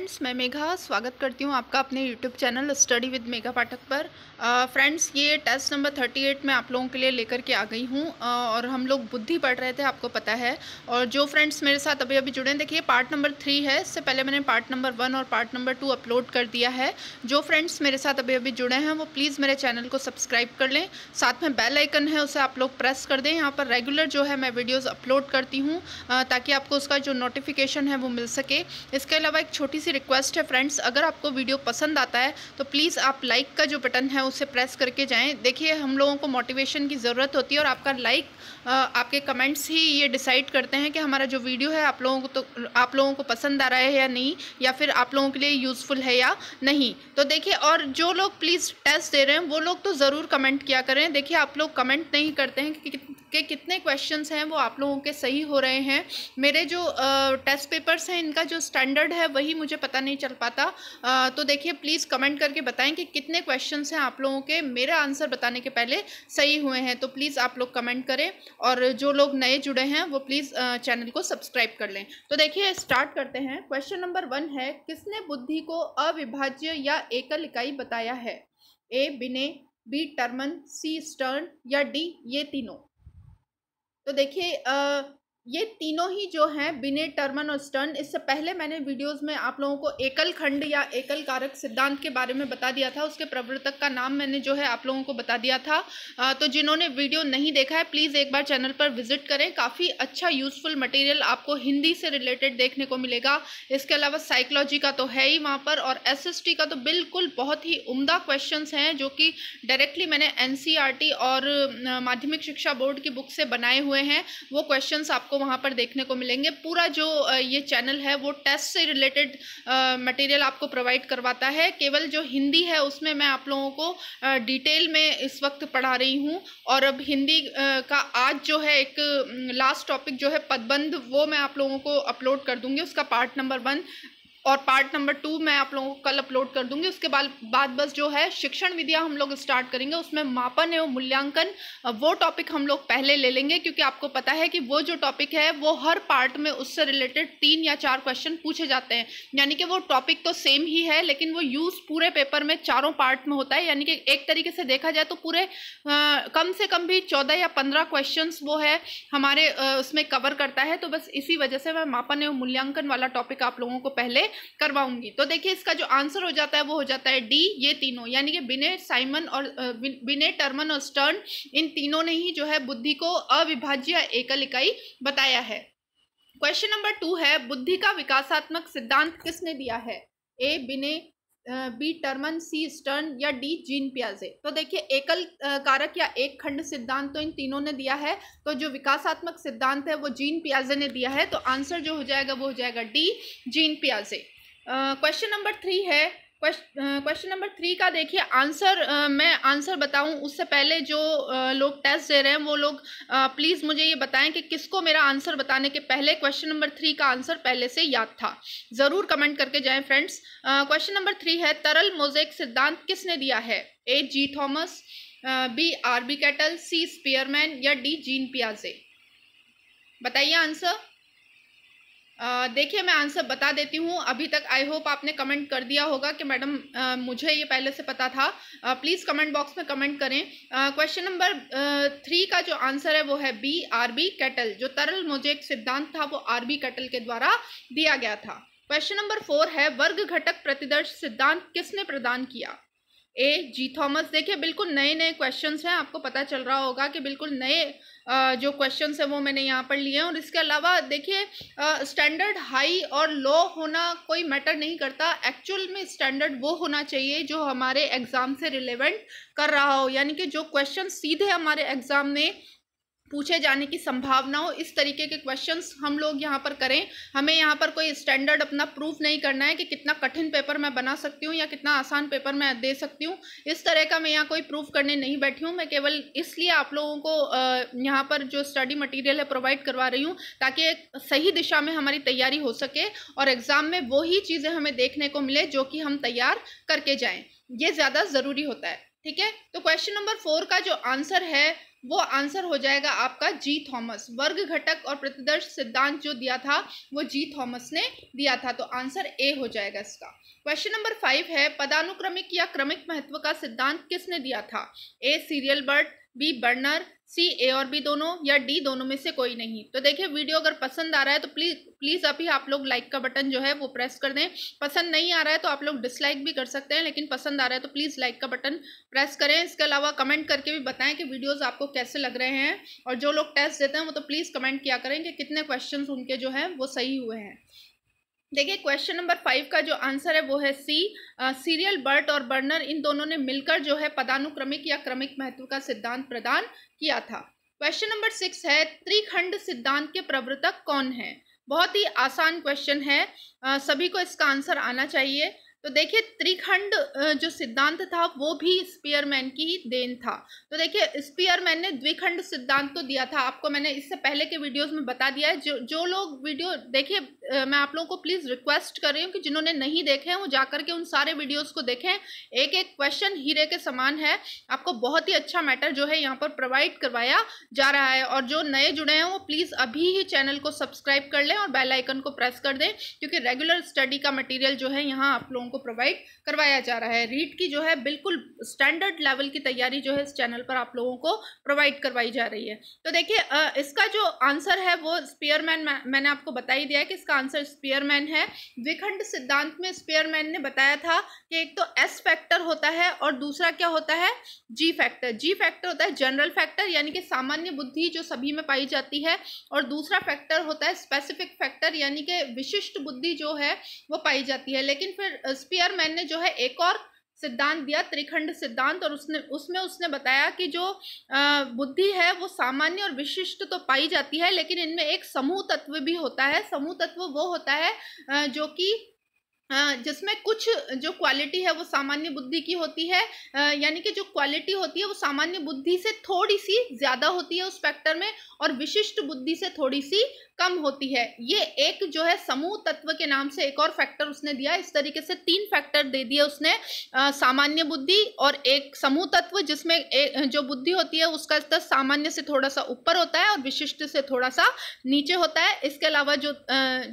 Friends मैं मेघा स्वागत करती हूँ आपका अपने YouTube channel study with Megha Pathak पर। फ्रेंड्स ये टेस्ट नंबर थर्टी एट मैं आप लोगों के लिए लेकर के आ गई हूँ और हम लोग बुद्धि पढ़ रहे थे, आपको पता है। और जो फ्रेंड्स मेरे साथ अभी अभी जुड़े हैं, देखिए पार्ट नंबर थ्री है, इससे पहले मैंने पार्ट नंबर वन और पार्ट नंबर टू अपलोड कर दिया है। जो फ्रेंड्स मेरे साथ अभी अभी जुड़े हैं, वो प्लीज़ मेरे चैनल को सब्सक्राइब कर लें। साथ में बेल आइकन है, उसे आप लोग प्रेस कर दें। यहाँ पर रेगुलर जो है, मैं वीडियोज़ अपलोड करती हूँ ताकि आपको उसका जो नोटिफिकेशन है, वो मिल सके। इसके अलावा एक छोटी सी रिक्वेस्ट है फ्रेंड्स अगर आपको वीडियो पसंद आता है तो प्लीज़ आप लाइक का जो बटन है, उसे प्रेस करके जाएँ। देखिए, हम लोगों को मोटिवेशन की ज़रूरत होती है और आपका लाइक आपके कमेंट्स ही ये डिसाइड करते हैं कि हमारा जो वीडियो है, आप लोगों को तो आप लोगों को पसंद आ रहा है या नहीं, या फिर आप लोगों के लिए यूज़फुल है या नहीं। तो देखिए, और जो लोग प्लीज़ टेस्ट दे रहे हैं, वो लोग तो ज़रूर कमेंट किया करें। देखिए, आप लोग कमेंट नहीं करते हैं कि कि कितने क्वेश्चंस हैं वो आप लोगों के सही हो रहे हैं। मेरे जो टेस्ट पेपर्स हैं इनका जो स्टैंडर्ड है वही मुझे पता नहीं चल पाता। आ, तो देखिए प्लीज़ कमेंट करके बताएँ कि कितने क्वेश्चंस हैं आप लोगों के। मेरा आंसर बताने के पहले सही हुए हैं तो प्लीज़ आप लोग कमेंट करें। और जो लोग नए जुड़े हैं वो प्लीज़ चैनल को सब्सक्राइब कर लें। तो देखिए स्टार्ट करते हैं। क्वेश्चन नंबर वन है किसने बुद्धि को अविभाज्य या एकल इकाई बताया है? A Binet B Terman C Stern या डी ये तीनों? तो देखिए ये तीनों ही जो हैं बिने टर्मन और स्टर्न इससे पहले मैंने वीडियोस में आप लोगों को एकल खंड या एकल कारक सिद्धांत के बारे में बता दिया था। उसके प्रवर्तक का नाम मैंने जो है आप लोगों को बता दिया था। आ, तो जिन्होंने वीडियो नहीं देखा है प्लीज़ एक बार चैनल पर विज़िट करें। काफ़ी अच्छा यूज़फुल मटेरियल आपको हिंदी से रिलेटेड देखने को मिलेगा। इसके अलावा साइकोलॉजी का तो है ही वहाँ पर और एसएसटी का तो बिल्कुल बहुत ही उमदा क्वेश्चन हैं जो कि डायरेक्टली मैंने एन और माध्यमिक शिक्षा बोर्ड की बुक से बनाए हुए हैं। वो क्वेश्चन आपको वहाँ पर देखने को मिलेंगे। पूरा जो ये चैनल है, वो टेस्ट से रिलेटेड मटेरियल आपको प्रोवाइड करवाता है। केवल जो हिंदी है, उसमें मैं आप लोगों को डिटेल में इस वक्त पढ़ा रही हूँ। और अब हिंदी का आज जो है एक लास्ट टॉपिक जो है, पदबंध, वो मैं आप लोगों को अपलोड कर दूँगी। उसका पार्ट नंबर वन और पार्ट नंबर टू मैं आप लोगों को कल अपलोड कर दूँगी। उसके बाद बाद बस जो है शिक्षण विद्या हम लोग स्टार्ट करेंगे। उसमें मापन एवं मूल्यांकन वो टॉपिक हम लोग पहले ले लेंगे क्योंकि आपको पता है कि वो जो टॉपिक है वो हर पार्ट में उससे रिलेटेड तीन या चार क्वेश्चन पूछे जाते हैं। यानी कि वो टॉपिक तो सेम ही है लेकिन वो यूज़ पूरे पेपर में चारों पार्ट में होता है। यानी कि एक तरीके से देखा जाए तो पूरे आ, कम से कम भी चौदह या पंद्रह क्वेश्चन वो है हमारे उसमें कवर करता है। तो बस इसी वजह से मैं मापन एवं मूल्यांकन वाला टॉपिक आप लोगों को पहले करवाऊँगी। तो देखिए, इसका जो आंसर हो जाता है, वो हो जाता है डी, ये तीनों। यानी कि बिने साइमन और बिने टर्मन और स्टर्न, इन तीनों ने ही जो है बुद्धि को अविभाज्य एकल इकाई बताया है। क्वेश्चन नंबर टू है, बुद्धि का विकासात्मक सिद्धांत किसने दिया है? A, Binet B Terman, C Stern या डी जीन प्याजे। तो देखिए, एकल कारक या एक खंड सिद्धांत तो इन तीनों ने दिया है। तो जो विकासात्मक सिद्धांत है, वो जीन प्याजे ने दिया है। तो आंसर जो हो जाएगा, वो हो जाएगा डी जीन प्याजे। क्वेश्चन नंबर थ्री है क्वेश्चन नंबर थ्री का देखिए आंसर मैं आंसर बताऊँ, उससे पहले जो लोग टेस्ट दे रहे हैं, वो लोग प्लीज़ मुझे ये बताएँ कि किसको मेरा आंसर बताने के पहले क्वेश्चन नंबर थ्री का आंसर पहले से याद था। ज़रूर कमेंट करके जाएँ फ्रेंड्स क्वेश्चन नंबर थ्री है, तरल मोजेक सिद्धांत किसने दिया है? A G Thomas B R B Cattell C Spearman या डी जीन पियाजे बताइए आंसर देखिए, मैं आंसर बता देती हूँ। अभी तक आई होप आपने कमेंट कर दिया होगा कि मैडम मुझे ये पहले से पता था। प्लीज़ कमेंट बॉक्स में कमेंट करें। क्वेश्चन नंबर थ्री का जो आंसर है वो है बी आरबी कैटल जो तरल मोजेक सिद्धांत था, वो आरबी कैटल के द्वारा दिया गया था। क्वेश्चन नंबर फोर है, वर्ग घटक प्रतिदर्श सिद्धांत किसने प्रदान किया? ए जी थॉमस देखिए, बिल्कुल नए नए क्वेश्चंस हैं। आपको पता चल रहा होगा कि बिल्कुल नए जो क्वेश्चन हैं वो मैंने यहाँ पर लिए हैं। और इसके अलावा देखिए स्टैंडर्ड हाई और लो होना कोई मैटर नहीं करता। एक्चुअल में स्टैंडर्ड वो होना चाहिए जो हमारे एग्ज़ाम से रिलेवेंट कर रहा हो। यानी कि जो क्वेश्चन सीधे हमारे एग्ज़ाम में पूछे जाने की संभावना हो इस तरीके के क्वेश्चंस हम लोग यहाँ पर करें। हमें यहाँ पर कोई स्टैंडर्ड अपना प्रूफ नहीं करना है कि कितना कठिन पेपर मैं बना सकती हूँ या कितना आसान पेपर मैं दे सकती हूँ। इस तरह का मैं यहाँ कोई प्रूफ करने नहीं बैठी हूँ। मैं केवल इसलिए आप लोगों को यहाँ पर जो स्टडी मटीरियल है प्रोवाइड करवा रही हूँ ताकि एक सही दिशा में हमारी तैयारी हो सके और एग्ज़ाम में वही चीज़ें हमें देखने को मिले जो कि हम तैयार करके जाएँ। ये ज़्यादा ज़रूरी होता है। ठीक है? तो क्वेश्चन नंबर फोर का जो आंसर है वो आंसर हो जाएगा आपका जी थॉमस। वर्ग घटक और प्रतिदर्श सिद्धांत जो दिया था, वो जी थॉमस ने दिया था। तो आंसर ए हो जाएगा इसका। क्वेश्चन नंबर फाइव है, पदानुक्रमिक या क्रमिक महत्व का सिद्धांत किसने दिया था? A Cyril Burt B Burner, C A और बी दोनों, या डी दोनों में से कोई नहीं। तो देखिए, वीडियो अगर पसंद आ रहा है तो प्लीज़ प्लीज़ अभी आप लोग लाइक का बटन जो है, वो प्रेस कर दें। पसंद नहीं आ रहा है तो आप लोग डिसलाइक भी कर सकते हैं, लेकिन पसंद आ रहा है तो प्लीज़ लाइक का बटन प्रेस करें। इसके अलावा कमेंट करके भी बताएँ कि वीडियोज़ आपको कैसे लग रहे हैं, और जो लोग टेस्ट देते हैं, वो तो प्लीज़ कमेंट किया करें कि कितने क्वेश्चन उनके जो हैं, वो सही हुए हैं। देखिए क्वेश्चन नंबर फाइव का जो आंसर है वो है सी सीरियल बर्ट और बर्नर इन दोनों ने मिलकर जो है पदानुक्रमिक या क्रमिक महत्व का सिद्धांत प्रदान किया था। क्वेश्चन नंबर सिक्स है त्रिखंड सिद्धांत के प्रवर्तक कौन है? बहुत ही आसान क्वेश्चन है। आ, सभी को इसका आंसर आना चाहिए। तो देखिए त्रिखंड जो सिद्धांत था वो भी स्पीयरमैन की ही देन था। तो देखिए स्पीयरमैन ने द्विखंड सिद्धांत तो दिया था। आपको मैंने इससे पहले के वीडियोस में बता दिया है। जो जो लोग वीडियो देखिए मैं आप लोगों को प्लीज़ रिक्वेस्ट कर रही हूँ कि जिन्होंने नहीं देखे हैं, वो जाकर के उन सारे वीडियोज़ को देखें। एक एक क्वेश्चन हीरे के समान है। आपको बहुत ही अच्छा मैटर जो है यहाँ पर प्रोवाइड करवाया जा रहा है। और जो नए जुड़े हैं, वो प्लीज़ अभी ही चैनल को सब्सक्राइब कर लें और बेलाइकन को प्रेस कर दें, क्योंकि रेगुलर स्टडी का मटीरियल जो है यहाँ आप लोगों को प्रोवाइड करवाया जा रहा है। रीड की जो है बिल्कुल स्टैंडर्ड लेवल की तैयारी जो है इस चैनल पर आप लोगों को प्रोवाइड करवाई जा रही है। तो देखिए इसका जो आंसर है, वो स्पेयरमैन मैंने आपको बता ही दिया है कि इसका आंसर स्पेयरमैन है। द्विखंड सिद्धांत में स्पेयरमैन ने बताया था कि एक तो एस फैक्टर होता है और दूसरा क्या होता है? जी फैक्टर जी फैक्टर होता है जनरल फैक्टर यानी कि सामान्य बुद्धि जो सभी में पाई जाती है। और दूसरा फैक्टर होता है स्पेसिफिक फैक्टर यानी कि विशिष्ट बुद्धि जो है, वो पाई जाती है। लेकिन फिर स्पेयरमैन ने जो है एक और सिद्धांत दिया, त्रिखंड सिद्धांत, और उसने, उसमें उसने बताया कि जो बुद्धि है वो सामान्य और विशिष्ट तो पाई जाती है, लेकिन इनमें एक समूह तत्व भी होता है। समूह तत्व वो होता है जो कि जिसमें कुछ जो क्वालिटी है वो सामान्य बुद्धि की होती है यानी कि जो क्वालिटी होती है वो सामान्य बुद्धि से थोड़ी सी ज़्यादा होती है उस फैक्टर में और विशिष्ट बुद्धि से थोड़ी सी कम होती है। ये एक जो है समूह तत्व के नाम से एक और फैक्टर उसने दिया, इस तरीके से तीन फैक्टर दे दिए उसने सामान्य बुद्धि और एक समूह तत्व जिसमें जो बुद्धि होती है उसका स्तर सामान्य से थोड़ा सा ऊपर होता है और विशिष्ट से थोड़ा सा नीचे होता है। इसके अलावा जो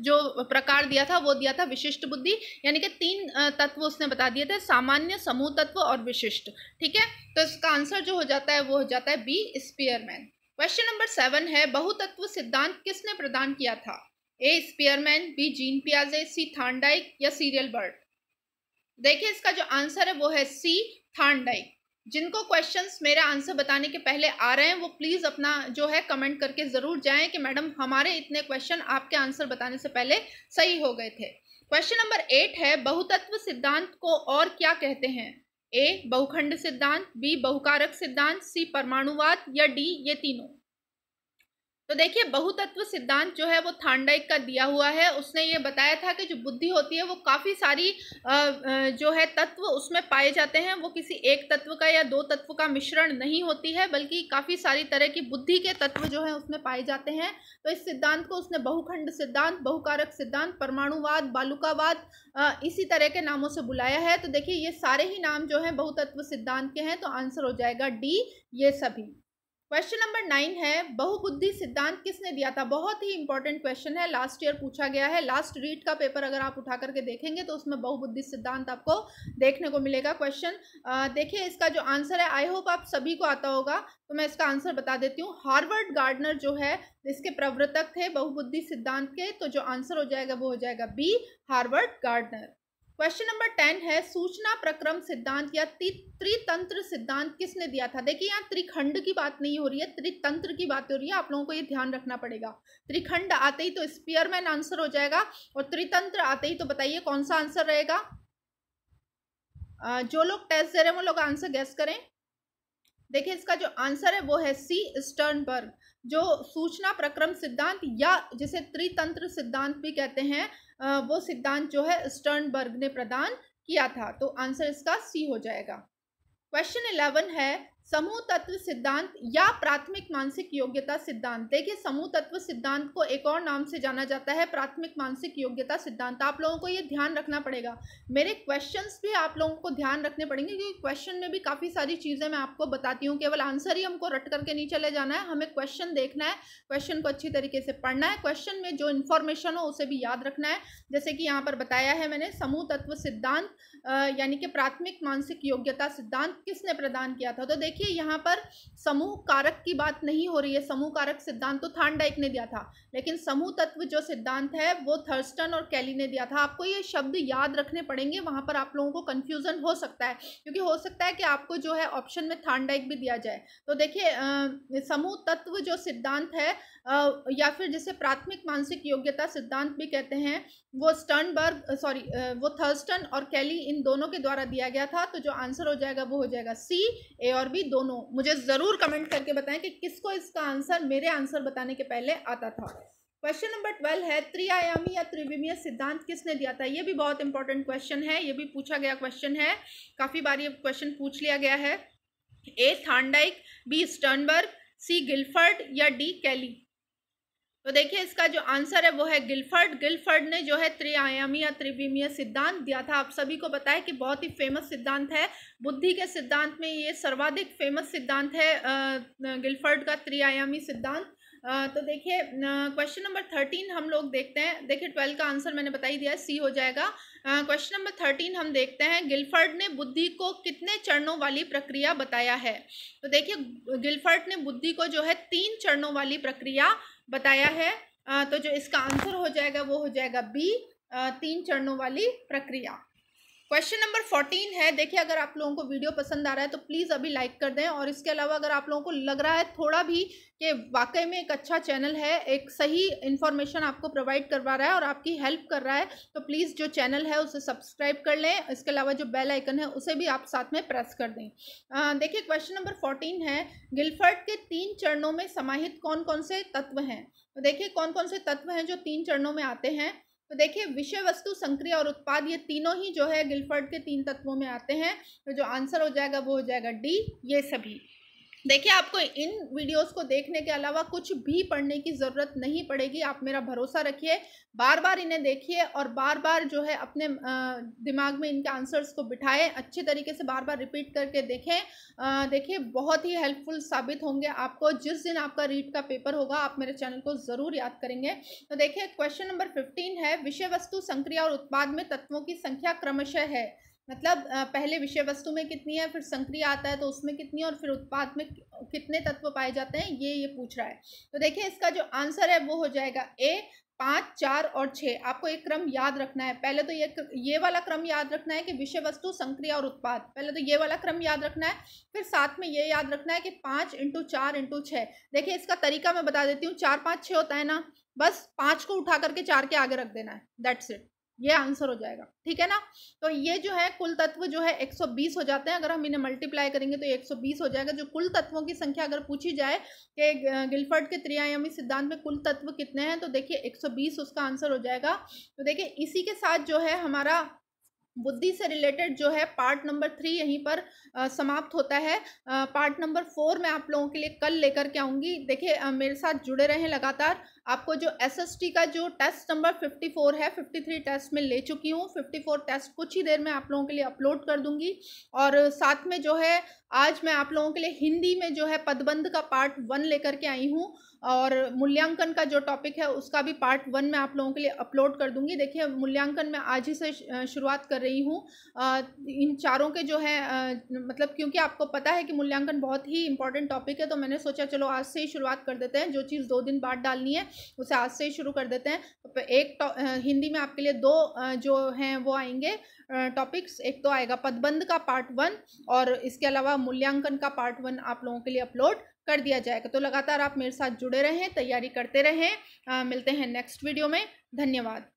जो प्रकार दिया था वो दिया था विशिष्ट बुद्धि यानी कि तीन तत्व उसने बता दिए थे, सामान्य, समूह तत्व और विशिष्ट। ठीक है? तो इसका आंसर जो हो जाता है, वो हो जाता है B, Spearman. Question number seven है, बहुतत्व सिद्धांत किसने प्रदान किया था? ए, स्पियरमैन, बी, जीन पियाजे, सी थांडाइक या सीरियल बर्ड? देखिए, इसका जो आंसर है, वो है सी थांडाइक जिनको क्वेश्चंस मेरे आंसर बताने के पहले आ रहे हैं, वो प्लीज़ अपना जो है कमेंट करके ज़रूर जाएँ कि मैडम, हमारे इतने क्वेश्चन आपके आंसर बताने से पहले सही हो गए थे। क्वेश्चन नंबर एट है, बहुतत्व सिद्धांत को और क्या कहते हैं? ए बहुखंड सिद्धांत बी बहुकारक सिद्धांत सी परमाणुवाद, या डी ये तीनों? तो देखिए, बहुतत्व सिद्धांत जो है वो थांडाइक का दिया हुआ है। उसने ये बताया था कि जो बुद्धि होती है, वो काफ़ी सारी जो है तत्व उसमें पाए जाते हैं। वो किसी एक तत्व का या दो तत्व का मिश्रण नहीं होती है, बल्कि काफ़ी सारी तरह की बुद्धि के तत्व जो है उसमें पाए जाते हैं। तो इस सिद्धांत को उसने बहुखंड सिद्धांत, बहुकारक सिद्धांत, परमाणुवाद, बालुकावाद इसी तरह के नामों से बुलाया है। तो देखिए, ये सारे ही नाम जो हैं बहुतत्व सिद्धांत के हैं। तो आंसर हो जाएगा डी, ये सभी। क्वेश्चन नंबर नाइन है, बहुबुद्धि सिद्धांत किसने दिया था? बहुत ही इंपॉर्टेंट क्वेश्चन है लास्ट ईयर पूछा गया है। लास्ट रीड का पेपर अगर आप उठा करके देखेंगे तो उसमें बहुबुद्धि सिद्धांत आपको देखने को मिलेगा। क्वेश्चन देखिए, इसका जो आंसर है आई होप आप सभी को आता होगा तो मैं इसका आंसर बता देती हूँ। हार्वर्ड गार्डनर जो है, इसके प्रवर्तक थे बहुबुद्धि सिद्धांत के तो जो आंसर हो जाएगा, वो हो जाएगा B Howard Gardner question number ten है, सूचना प्रक्रम सिद्धांत या त्रितंत्र सिद्धांत किसने दिया था? देखिए यहाँ त्रिखंड की बात नहीं हो रही है, त्रितंत्र की बात हो रही है, आप लोगों को ये ध्यान रखना पड़ेगा। त्रिखंड आते ही तो स्पीयरमैन आंसर हो जाएगा और त्रितंत्र आते ही तो बताइए कौन सा आंसर रहेगा? जो लोग टेस्ट दे रहे हैं वो लोग आंसर गैस करें। देखिए इसका जो आंसर है वो है सी स्टर्नबर्ग जो सूचना प्रक्रम सिद्धांत या जिसे त्रितंत्र सिद्धांत भी कहते हैं वो सिद्धांत जो है स्टर्नबर्ग ने प्रदान किया था। तो आंसर इसका सी हो जाएगा। क्वेश्चन इलेवन है समूह तत्व सिद्धांत या प्राथमिक मानसिक योग्यता सिद्धांत। देखिए, समूह तत्व सिद्धांत को एक और नाम से जाना जाता है प्राथमिक मानसिक योग्यता सिद्धांत। आप लोगों को ये ध्यान रखना पड़ेगा। मेरे क्वेश्चंस भी आप लोगों को ध्यान रखने पड़ेंगे, क्योंकि क्वेश्चन में भी काफ़ी सारी चीज़ें मैं आपको बताती हूँ। केवल आंसर ही हमको रट करके नहीं चले जाना है, हमें क्वेश्चन देखना है क्वेश्चन को अच्छी तरीके से पढ़ना है क्वेश्चन में जो इन्फॉर्मेशन हो उसे भी याद रखना है। जैसे कि यहाँ पर बताया है मैंने, समूह तत्व सिद्धांत यानी कि प्राथमिक मानसिक योग्यता सिद्धांत किसने प्रदान किया था? तो देखिए यहाँ पर समूह कारक की बात नहीं हो रही है। समूह कारक सिद्धांत तो थानडाइक ने दिया था, लेकिन समूह तत्व जो सिद्धांत है, वो थर्स्टन और कैली ने दिया था। आपको ये शब्द याद रखने पड़ेंगे, वहाँ पर आप लोगों को कन्फ्यूज़न हो सकता है, क्योंकि हो सकता है कि आपको जो है ऑप्शन में थानडाइक भी दिया जाए। तो देखिए समूह तत्व जो सिद्धांत है या फिर जिसे प्राथमिक मानसिक योग्यता सिद्धांत भी कहते हैं, वो स्टर्नबर्ग सॉरी वो थर्स्टन और कैली इन दोनों के द्वारा दिया गया था तो जो आंसर हो जाएगा वो हो जाएगा सी, ए और बी दोनों। मुझे ज़रूर कमेंट करके बताएँ कि किसको इसका आंसर, मेरे आंसर बताने के पहले आता था। क्वेश्चन नंबर ट्वेल्व है, त्रिआयामी या त्रिविमीय सिद्धांत किसने दिया था? ये भी बहुत इंपॉर्टेंट क्वेश्चन है, ये भी पूछा गया क्वेश्चन है, काफ़ी बार ये क्वेश्चन पूछ लिया गया है। A Thorndike B, Sternberg, C, Guilford या डी, कैली। तो देखिए, इसका जो आंसर है वो है गिलफर्ड। गिलफर्ड ने जो है त्रिआयामी या त्रिविमीय सिद्धांत दिया था। आप सभी को पता है कि बहुत ही फ़ेमस सिद्धांत है। बुद्धि के सिद्धांत में ये सर्वाधिक फ़ेमस सिद्धांत है गिलफर्ड का त्रिआयामी सिद्धांत। तो देखिए क्वेश्चन नंबर थर्टीन हम लोग देखते हैं। देखिए, ट्वेल्व का आंसर मैंने बता ही दिया सी हो जाएगा। क्वेश्चन नंबर थर्टीन हम देखते हैं, गिलफर्ड ने बुद्धि को कितने चरणों वाली प्रक्रिया बताया है? तो देखिए, गिलफर्ड ने बुद्धि को जो है तीन चरणों वाली प्रक्रिया बताया है। तो जो इसका आंसर हो जाएगा वो हो जाएगा बी तीन चरणों वाली प्रक्रिया। क्वेश्चन नंबर फोर्टीन है। देखिए, अगर आप लोगों को वीडियो पसंद आ रहा है तो प्लीज़ अभी लाइक कर दें। और इसके अलावा अगर आप लोगों को लग रहा है थोड़ा भी कि वाकई में एक अच्छा चैनल है, एक सही इन्फॉर्मेशन आपको प्रोवाइड करवा रहा है और आपकी हेल्प कर रहा है तो प्लीज़ जो चैनल है, उसे सब्सक्राइब कर लें। इसके अलावा जो बेल आइकन है, उसे भी आप साथ में प्रेस कर दें। देखिए क्वेश्चन नंबर फोर्टीन है। गिलफर्ट के तीन चरणों में समाहित कौन कौन से तत्व हैं? देखिए कौन कौन से तत्व हैं जो तीन चरणों में आते हैं? तो देखिए विषय वस्तु संक्रिया और उत्पाद ये तीनों ही जो है गिलफर्ड के तीन तत्वों में आते हैं। तो जो आंसर हो जाएगा वो हो जाएगा डी, ये सभी। देखिए, आपको इन वीडियोस को देखने के अलावा कुछ भी पढ़ने की ज़रूरत नहीं पड़ेगी। आप मेरा भरोसा रखिए बार बार इन्हें देखिए और बार बार जो है अपने दिमाग में इनके आंसर्स को बिठाएँ, अच्छे तरीके से बार बार रिपीट करके देखें। देखिए, बहुत ही हेल्पफुल साबित होंगे आपको। जिस दिन आपका रीड का पेपर होगा, आप मेरे चैनल को ज़रूर याद करेंगे। तो देखिए, क्वेश्चन नंबर फिफ्टीन है विषय वस्तु संक्रिया और उत्पाद में तत्वों की संख्या क्रमशः है। मतलब पहले विषय वस्तु में कितनी है, फिर संक्रिय आता है तो उसमें कितनी है और फिर उत्पाद में कितने तत्व पाए जाते हैं, ये ये पूछ रहा है। तो देखिए, इसका जो आंसर है वो हो जाएगा ए, पाँच, चार और छः। आपको एक क्रम याद रखना है। पहले तो ये ये वाला क्रम याद रखना है कि विषय वस्तु संक्रिया और उत्पाद। पहले तो ये वाला क्रम याद रखना है, फिर साथ में ये याद रखना है कि पाँच इंटू चार इंटू छः। देखिए, इसका तरीका मैं बता देती हूँ, चार, पाँच, छः होता है ना, बस पाँच को उठा करके चार के आगे रख देना है। दैट्स इट ये आंसर हो जाएगा, ठीक है ना? तो ये जो है, कुल तत्व जो है 120 हो जाते हैं। अगर हम इन्हें मल्टीप्लाई करेंगे तो 120 हो जाएगा। जो कुल तत्वों की संख्या अगर पूछी जाए कि गिलफर्ड के त्रियायामी सिद्धांत में कुल तत्व कितने हैं तो देखिए 120 उसका आंसर हो जाएगा। तो देखिए, इसी के साथ जो है, हमारा बुद्धि से रिलेटेड जो है पार्ट नंबर थ्री यहीं पर आ, समाप्त होता है। आ, पार्ट नंबर फोर मैं आप लोगों के लिए कल लेकर के आऊँगी। देखिए मेरे साथ जुड़े रहें लगातार। आपको जो एसएसटी का जो टेस्ट नंबर 54 है 53 टेस्ट में ले चुकी हूँ। 54 टेस्ट कुछ ही देर में आप लोगों के लिए अपलोड कर दूँगी। और साथ में जो है आज मैं आप लोगों के लिए हिंदी में जो है पदबंध का पार्ट वन लेकर के आई हूँ और मूल्यांकन का जो टॉपिक है उसका भी पार्ट वन में आप लोगों के लिए अपलोड कर दूँगी। देखिए, मूल्यांकन मैं आज ही से शुरुआत कर रही हूँ। इन चारों के जो है मतलब क्योंकि आपको पता है कि मूल्यांकन बहुत ही इंपॉर्टेंट टॉपिक है तो मैंने सोचा चलो आज से ही शुरुआत कर देते हैं। जो चीज़ दो दिन बाद डालनी है, उसे आज से ही शुरू कर देते हैं। तो एक हिंदी में आपके लिए दो जो हैं वो आएँगे। टॉपिक्स एक तो आएगा पदबंध का पार्ट वन और इसके अलावा मूल्यांकन का पार्ट वन आप लोगों के लिए अपलोड कर दिया जाएगा। तो लगातार आप मेरे साथ जुड़े रहें तैयारी करते रहें। आ, मिलते हैं नेक्स्ट वीडियो में। धन्यवाद।